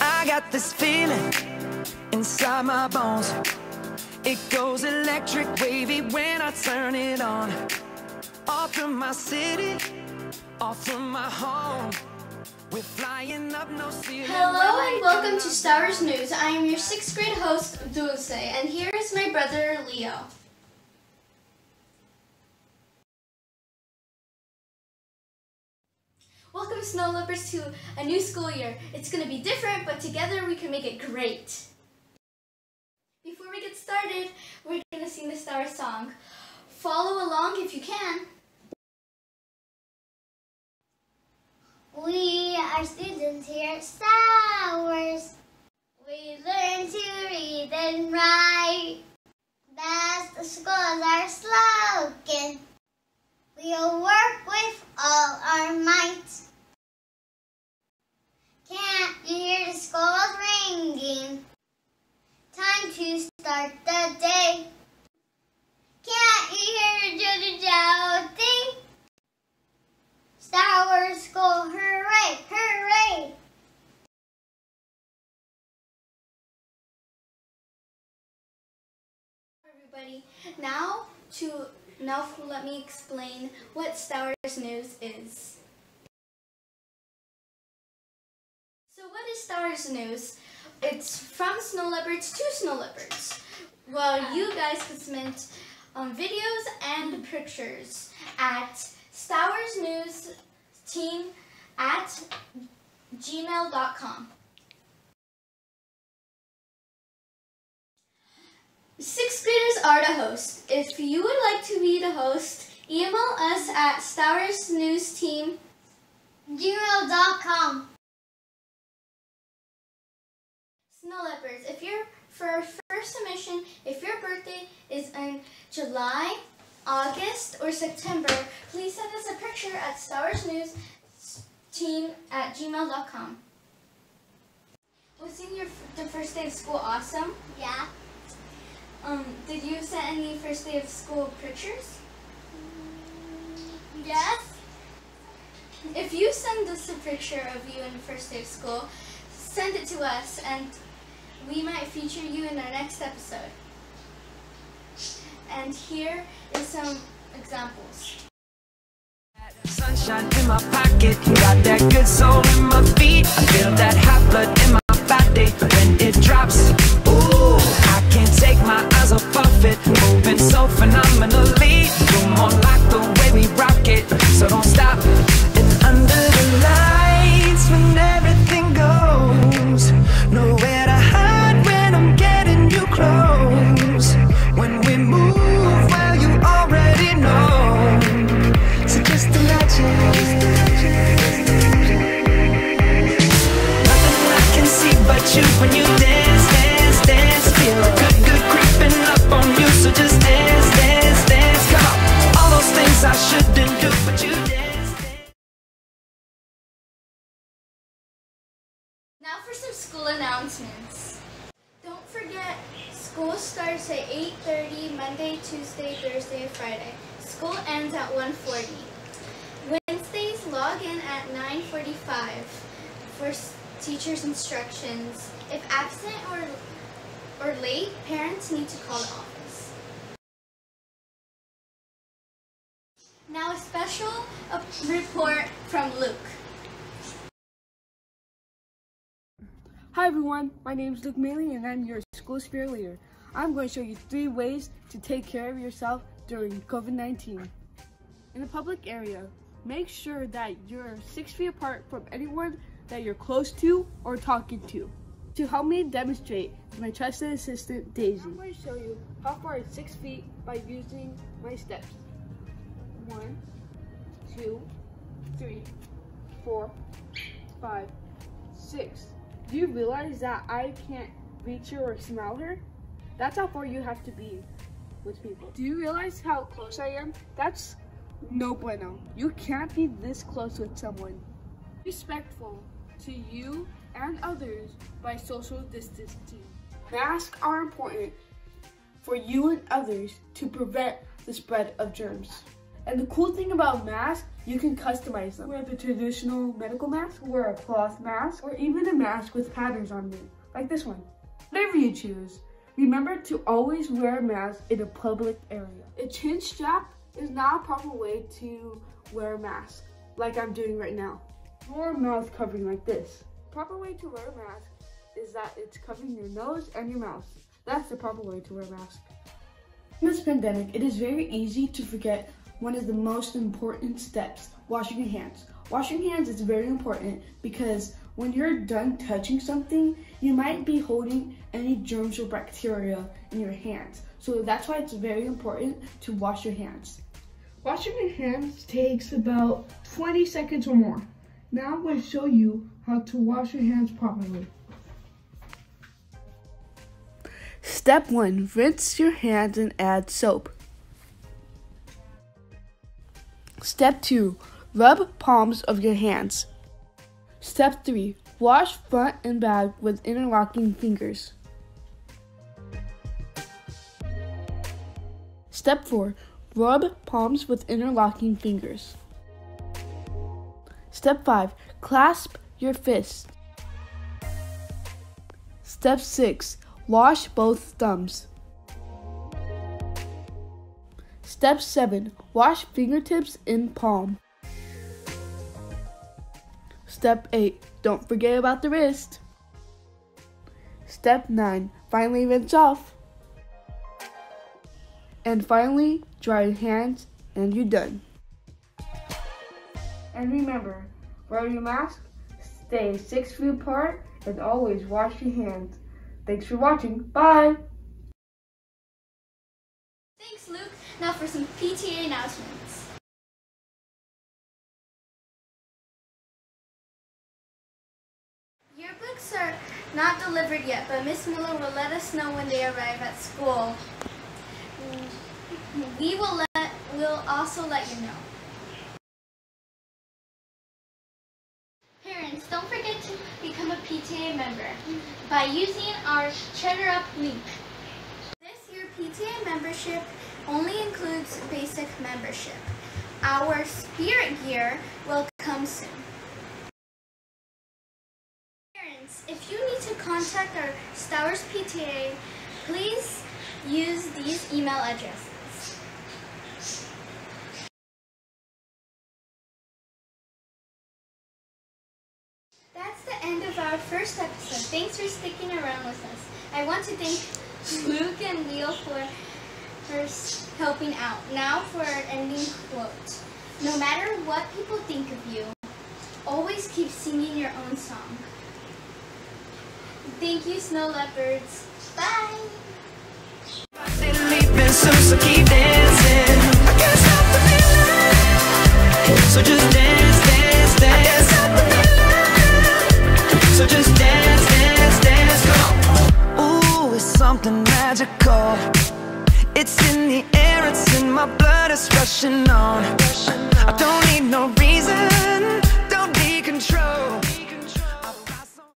I got this feeling inside my bones. It goes electric wavy when I turn it on. Off from my city, off from my home. We're flying up no ceiling. Hello and welcome to Stowers News. I am your sixth grade host, Dulce, and here is my brother, Leo. Welcome, Snow Leopards, to a new school year. It's going to be different, but together we can make it great. Before we get started, we're going to sing the Star song. Follow along if you can. We are students here at Stowers. We learn to read and write. Best of school is our slogan. We'll work with all our might. You hear the school bells ringing? Time to start the day. Can't you hear the children shouting? Stowers School, hooray, hooray! Everybody, now to now let me explain what Star Wars News is. So what is Stowers News? It's from Snow Leopards to Snow Leopards. Well, you guys can submit um, videos and pictures at Stowers News Team at gmail.com. Sixth graders are the host. If you would like to be the host, email us at Stowers News Team. Gmail.com. Snow Leopards, if you're for our first submission, if your birthday is in July, August, or September, please send us a picture at Stowers News Team at gmail.com. Wasn't your the first day of school awesome? Yeah. Um, did you send any first day of school pictures? Yes. If you send us a picture of you in the first day of school, send it to us and we might feature you in our next episode. And here is some examples. Sunshine in my pocket, got that good soul in my feet. I feel that hot blood in my body when it drops. Ooh, I can't take my eyes off of it, moving so. Now for some school announcements. Don't forget, school starts at 8.30 Monday, Tuesday, Thursday, and Friday. School ends at 1.40. Wednesdays log in at 9.45 for teacher's instructions. If absent or, or late, parents need to call the office. Now a special uh, report from Luke. Hi everyone, my name is Luke Maley and I'm your school spirit leader. I'm going to show you three ways to take care of yourself during COVID-19. In a public area, make sure that you're six feet apart from anyone that you're close to or talking to. To help me demonstrate is my trusted assistant Daisy. I'm going to show you how far is six feet by using my steps. One, two, three, four, five, six. Do you realize that I can't reach her or smell her? That's how far you have to be with people. Do you realize how close I am? That's no bueno. You can't be this close with someone. Respectful to you and others by social distancing. Masks are important for you and others to prevent the spread of germs. And the cool thing about masks, you can customize them. Wear a traditional medical mask, wear a cloth mask, or even a mask with patterns on it, like this one. Whatever you choose. Remember to always wear a mask in a public area. A chin strap is not a proper way to wear a mask, like I'm doing right now. Or a mouth covering like this. Proper way to wear a mask is that it's covering your nose and your mouth. That's the proper way to wear a mask. In this pandemic, it is very easy to forget one of the most important steps, washing your hands. Washing hands is very important because when you're done touching something, you might be holding any germs or bacteria in your hands. So that's why it's very important to wash your hands. Washing your hands takes about 20 seconds or more. Now I'm going to show you how to wash your hands properly. Step 1. Rinse your hands and add soap. Step 2. Rub palms of your hands. Step 3. Wash front and back with interlocking fingers. Step 4. Rub palms with interlocking fingers. Step 5. Clasp your fists. Step 6. Wash both thumbs. Step 7. Wash fingertips in palm. Step 8. Don't forget about the wrist. Step 9. Finally rinse off. And finally, dry your hands and you're done. And remember, wear your mask, stay six feet apart, and always wash your hands. Thanks for watching. Bye! Now for some PTA announcements. Yearbooks are not delivered yet, but Miss Miller will let us know when they arrive at school. We will let we'll also let you know. Parents, don't forget to become a PTA member by using our Cheddar Up link. This year PTA membership only includes basic membership. Our spirit gear will come soon. Parents, if you need to contact our Stowers PTA, please use these email addresses. That's the end of our first episode. Thanks for sticking around with us. I want to thank Luke and Leo for, for helping out. Now for our ending quote. No matter what people think of you, always keep singing your own song. Thank you, Snow Leopards. Bye! Say leaving soon, so keep dancing. I can't stop the feeling. So just dance, dance, dance. I can't stop the feeling. So just dance, dance, dance. Come on. Ooh, it's something magical. It's rushing on. I don't need no